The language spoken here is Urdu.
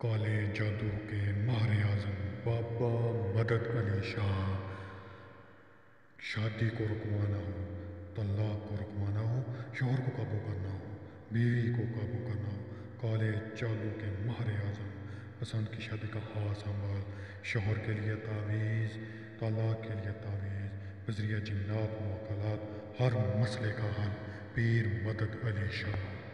کالے جادو کے ماہر اعظم بابا مدد علی شاہ شادی کو رکوانا ہو طلاق کو رکوانا ہو شوہر کو قابو کرنا ہو بیوی کو قابو کرنا ہو کالے جادو کے ماہر اعظم پسند کی شادی کا خاص عمل شوہر کے لیے تعویذ طلاق کے لیے تعویذ بذریعہ جنات موقعات ہر مسئلے کا حل پیر مدد علی شاہ